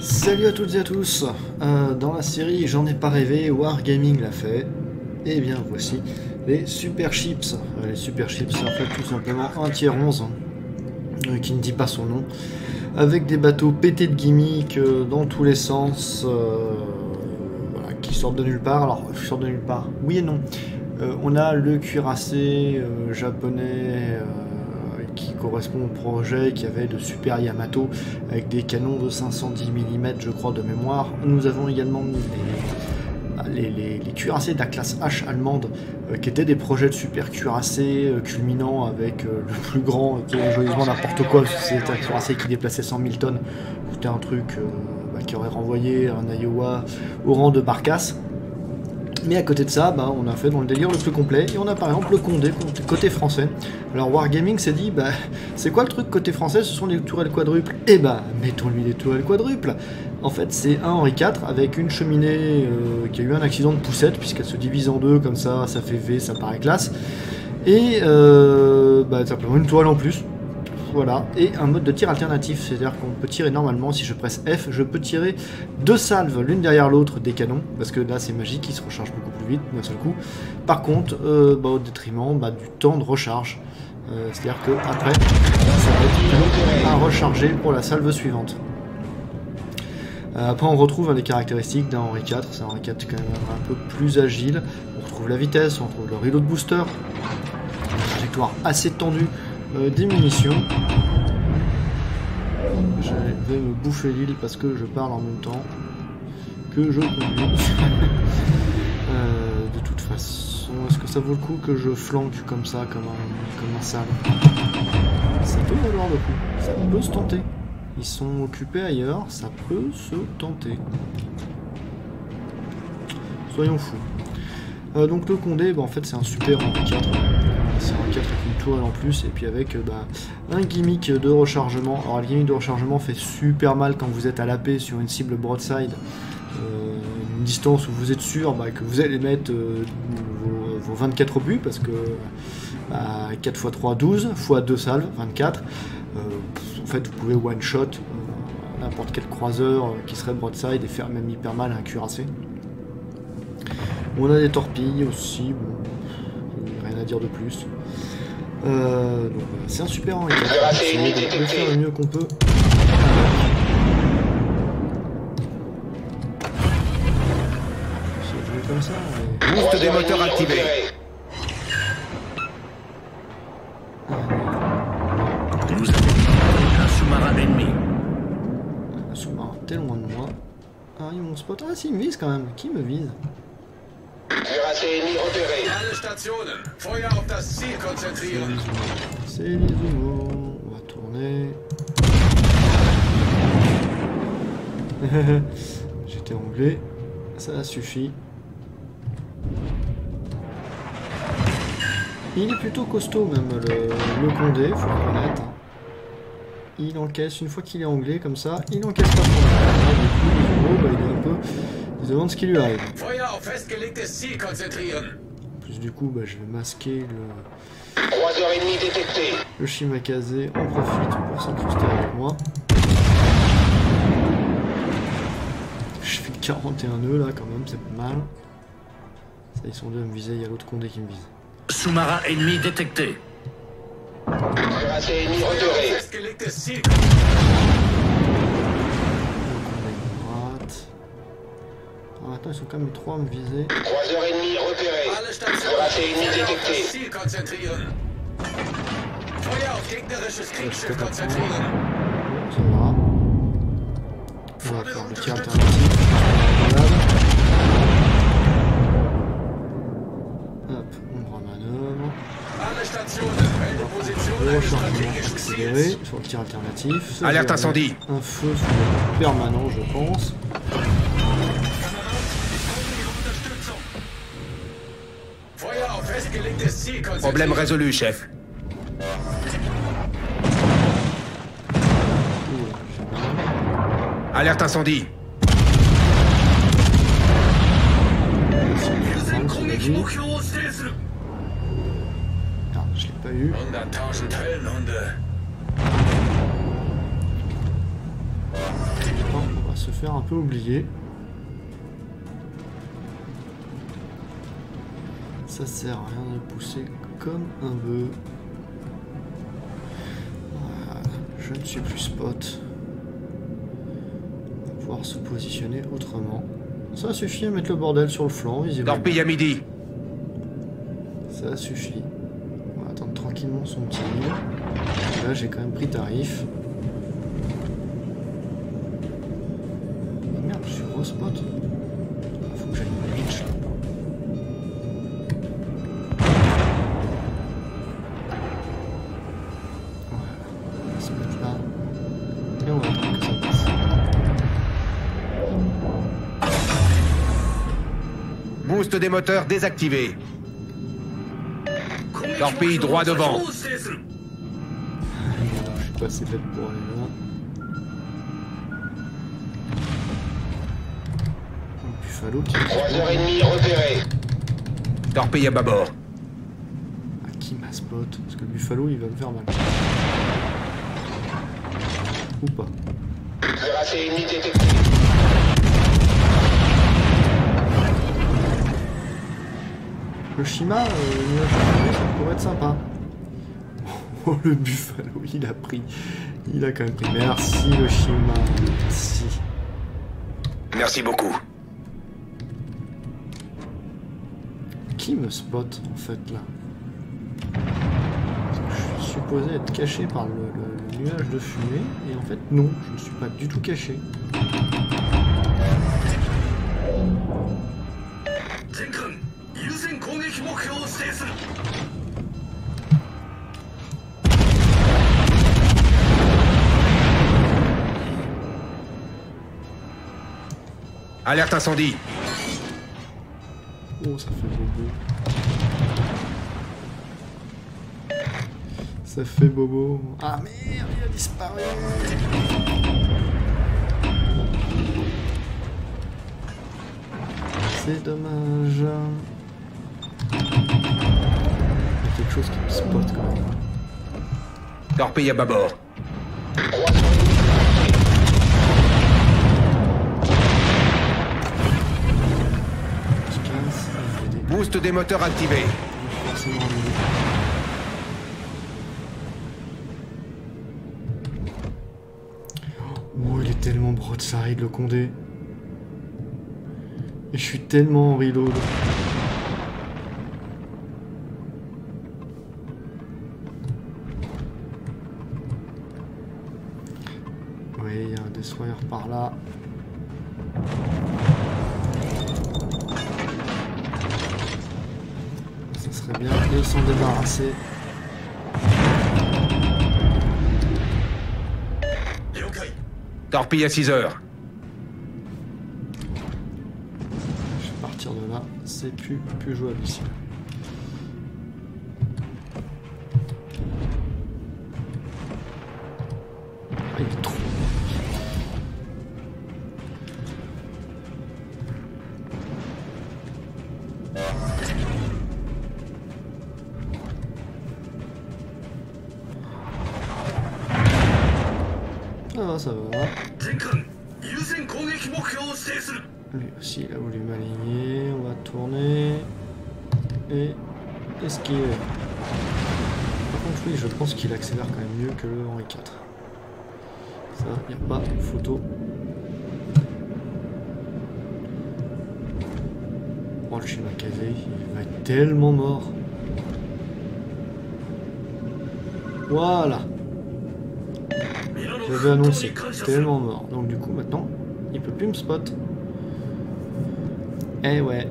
Salut à toutes et à tous euh, Dans la série J'en ai pas rêvé, Wargaming l'a fait. Et bien voici les Super Chips. Euh, les Super Chips, c'est en fait tout simplement un tiers 11 euh, qui ne dit pas son nom. Avec des bateaux pétés de gimmicks dans tous les sens, qui sortent de nulle part. Alors, sortent de nulle part, oui et non. on a le cuirassé japonais qui correspond au projet qui avait de Super Yamato avec des canons de 510 mm je crois de mémoire. Nous avons également mis les, cuirassés de la classe H allemande euh, qui étaient des projets de super cuirassés euh, culminant avec euh, le plus grand qui est joyeusement n'importe quoi parce que c'était un cuirassé qui déplaçait 100 000 tonnes. C'était un truc bah, qui aurait renvoyé un Iowa au rang de Barcasse. Mais à côté de ça, bah, on a fait dans le délire le plus complet, et on a par exemple le Condé, côté français. Alors Wargaming s'est dit, bah, c'est quoi le truc côté français? Ce sont les tourelles quadruples. Eh bah, mettons-lui des tourelles quadruples En fait, c'est un Henri IV avec une cheminée euh, qui a eu un accident de poussette, puisqu'elle se divise en deux, comme ça, ça fait V, ça paraît classe. Et euh, bah, simplement une toile en plus, voilà, et un mode de tir alternatif, c'est-à-dire qu'on peut tirer normalement, si je presse F, je peux tirer deux salves l'une derrière l'autre des canons, parce que là c'est magique, ils se rechargent beaucoup plus vite d'un seul coup. Par contre, euh, bah, au détriment bah, du temps de recharge, euh, c'est-à-dire que après, ça va être à recharger pour la salve suivante. Euh, après, on retrouve des caractéristiques d'un Henri IV. C'est un Henri IV quand même un peu plus agile. On retrouve la vitesse, on retrouve le reload booster, une trajectoire assez tendue euh, des munitions. Je vais me bouffer l'île parce que je parle en même temps que je conduis. Euh, de toute façon, est-ce que ça vaut le coup que je flanque comme ça, comme un, comme sale? Ça peut valoir le coup, ça peut se tenter. Ils sont occupés ailleurs, ça peut se tenter. Soyons fous. Euh, donc le Condé, bah, en fait c'est un super Henri IV. C'est un 4 avec une tourelle en plus et puis avec euh, bah, un gimmick de rechargement. Alors le gimmick de rechargement fait super mal quand vous êtes à la paix sur une cible broadside. Euh, une distance où vous êtes sûr bah, que vous allez mettre vos, 24 obus parce que 4 x 3 12 x 2 salves 24 en fait vous pouvez one shot n'importe quel croiseur qui serait broadside et faire même hyper mal à un cuirassé on a des torpilles aussi, à dire de plus. Euh, c'est un super Henri. On faire le mieux qu'on peut. Je vais comme ça. Boost des moteurs activés. Nous avons un sous-marin ennemi. Un sous-marin tellement de moi. Ah, ils m'ont spot. Ah, si, ils me visent quand même. Qui me vise? C'est les Izumo. On va tourner. J'étais anglais. Ça suffit. Il est plutôt costaud même le, le Condé, faut le reconnaître. Il encaisse, une fois qu'il est anglais comme ça, il encaisse pas trop. Du coup, bah, il est un peu se demande ce qui lui arrive. Plus du coup, bah, je vais masquer le... 3h30 détecté. Le Shimakaze en profite pour s'incruster avec moi. Je fais 41 nœuds là quand même, c'est pas mal. Ça, ils sont deux à me viser, il y a l'autre condé qui me vise. Sous-marin ennemi détecté. Ennemi ils sont quand même trois à me viser. 3h30 repéré. Cuirassé ennemi détecté. Ça va. On va faire le tir alternatif. Hop, on prend manœuvre. Rechargement accéléré sur le tir alternatif. Alerte incendie. Un feu permanent, je pense. Problème résolu, chef. Alerte incendie. Je l'ai pas eu. on va se faire un peu oublier. Ça sert à rien de pousser comme un bœuf. Voilà, je ne suis plus spot. On va pouvoir se positionner autrement. Ça suffit à mettre le bordel sur le flanc, visiblement. Torpille à midi. Ça suffit. On va attendre tranquillement son petit tir. Là, j'ai quand même pris tarif. Merde, je suis re-spot. Ah, Boost des moteurs désactivé. Torpille droit devant. Je suis pas assez fait pour aller là. Un Buffalo qui... 3h30 repéré. Torpille à bâbord. À qui ma spot Parce que Buffalo il va me faire mal. Ou pas. Ennemi détecté. Le Shima, euh, nuage de fumée, ça pourrait être sympa. Oh le Buffalo, il a pris. Il a quand même pris. Merci le Shima. Merci. Merci beaucoup. Qui me spot en fait là? Parce que Je suis supposé être caché par le, le- le nuage de fumée et en fait non, je ne suis pas du tout caché. Alerte incendie. Oh, ça fait bobo. Ça fait bobo. Ah merde, il a disparu. C'est dommage. Il y a quelque chose qui me spot quand même. Torpille à bâbord. Boost des moteurs activé. Oh, il est tellement broadside le Condé. Et je suis tellement en reload. Oui, il y a un destroyer par là. Bien de s'en débarrasser. Torpille à 6 heures. Je vais partir de là. C'est plus, plus jouable ici. Ça va, ça va. Lui aussi, il a voulu m'aligner. On va tourner. Et esquiver. Par contre, oui, je pense qu'il accélère quand même mieux que le Henri IV. Ça, il n'y a pas photo. Oh, le Shimakaze, il va être tellement mort. Voilà. J'avais annoncé, tellement mort. Donc du coup, maintenant, il peut plus me spot. Eh ouais.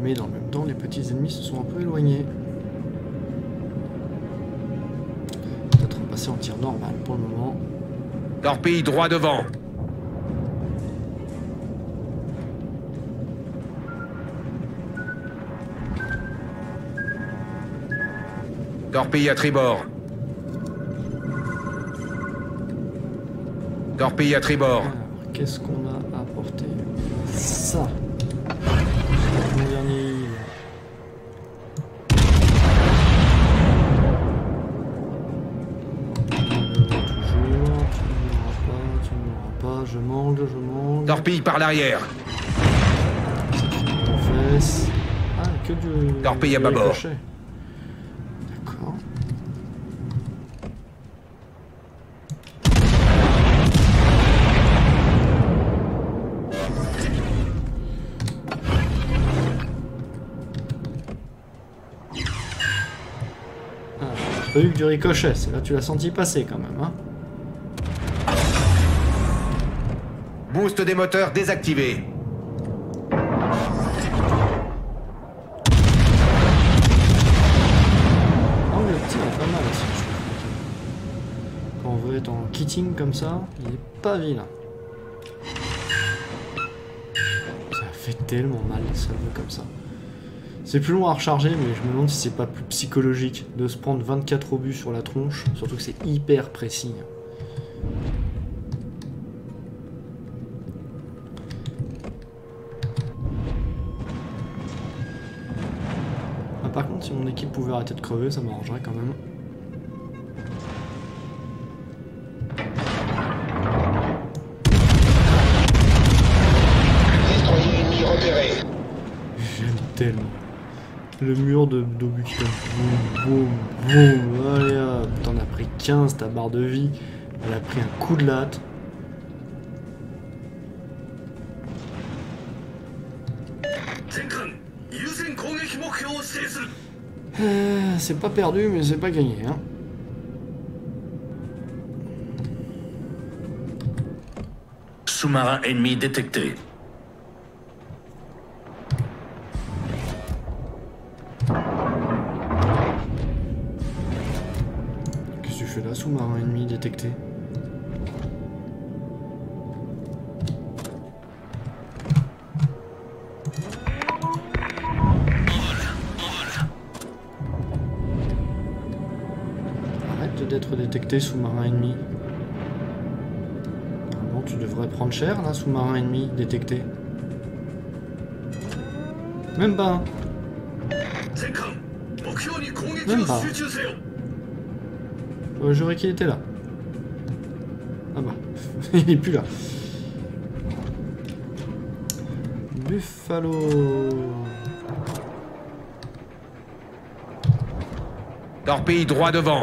Mais dans le même temps, les petits ennemis se sont un peu éloignés. Peut-être passer en tir normal pour le moment. Torpille droit devant. Torpille à tribord. Torpille à tribord. Qu'est-ce qu'on a apporté Ça. je mangle, je mangle. Torpille par l'arrière. Ah, que du. Torpille à bas bord. D'accord. Ah, eu que du ricochet, c'est là tu l'as senti passer quand même, hein. Boost des moteurs désactivé. Être en kitting comme ça, il est pas vilain. Ça fait tellement mal les salves comme ça. C'est plus long à recharger, mais je me demande si c'est pas plus psychologique de se prendre 24 obus sur la tronche, surtout que c'est hyper précis. Ah, par contre, si mon équipe pouvait arrêter de crever, ça m'arrangerait quand même. Le mur de d'obus boum, boum, boum. Allez hop, t'en as pris 15 ta barre de vie. Elle a pris un coup de latte. Euh, c'est pas perdu, mais c'est pas gagné. Hein. Sous-marin ennemi détecté. Détecté Arrête d'être détecté, sous-marin ennemi. Bon, tu devrais prendre cher, là, sous-marin ennemi détecté. Même pas. Même pas. Euh, J'aurais qu'il était là. Il est plus là. Buffalo. Torpille droit devant.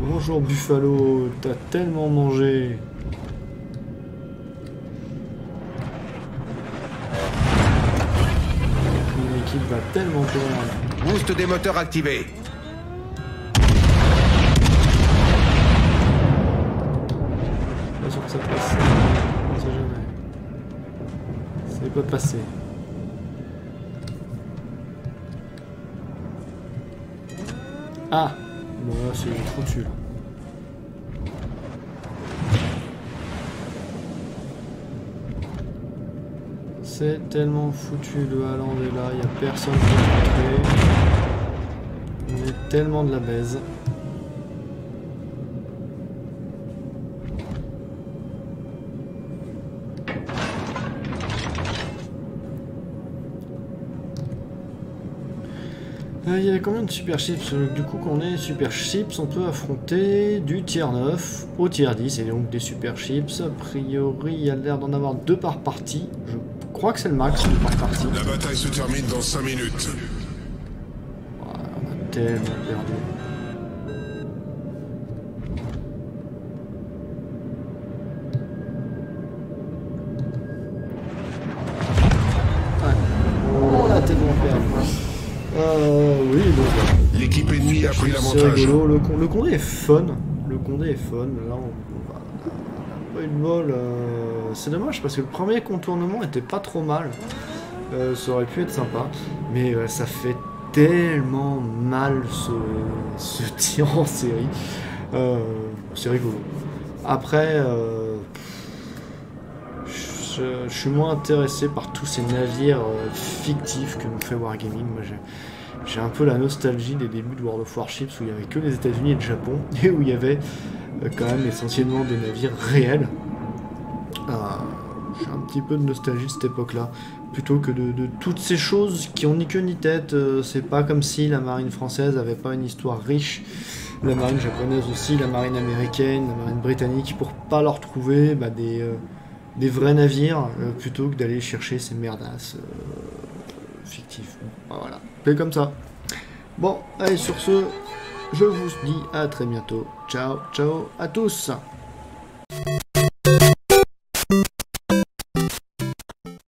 Bonjour Buffalo, t'as tellement mangé. Tellement perdre. Boost des moteurs activé. Pas sûr que ça passe. On sait jamais. C'est pas passé. Ah Bon là c'est foutu là. C'est tellement foutu le Haaland là, il n'y a personne pour rentrer. On est tellement de la baise. Euh, Il y avait combien de super chips Euh, Du coup, quand on est super chips, on peut affronter du tier 9 au tier 10 et donc des super chips. A priori, il y a l'air d'en avoir deux par partie. Je crois que c'est le max deux par partie. La bataille se termine dans 5 minutes. Ouais, on a tellement perdu. Ouais. On a tellement perdu. Euh, oui, donc. L'équipe ennemie a pris C'est l'avantage. rigolo, le, con- le Condé est fun. Le Condé est fun. Là, on, bol. euh, C'est dommage parce que le premier contournement était pas trop mal. Euh, ça aurait pu être sympa. Mais euh, ça fait tellement mal ce, tir en série. C'est rigolo. Après, je, suis moins intéressé par tous ces navires fictifs que nous fait Wargaming. J'ai- un peu la nostalgie des débuts de World of Warships où il n'y avait que les États-Unis et le Japon et où il y avait euh, quand même essentiellement des navires réels. Euh, J'ai un petit peu de nostalgie de cette époque-là. plutôt que de, toutes ces choses qui ont ni queue ni tête. Euh, c'est pas comme si la marine française avait pas une histoire riche. La marine japonaise aussi, la marine américaine, la marine britannique, pour pas leur trouver bah, des, vrais navires plutôt que d'aller chercher ces merdasses Bon, bah, voilà, c'est comme ça. Bon, allez, sur ce, je vous dis à très bientôt. Ciao, ciao à tous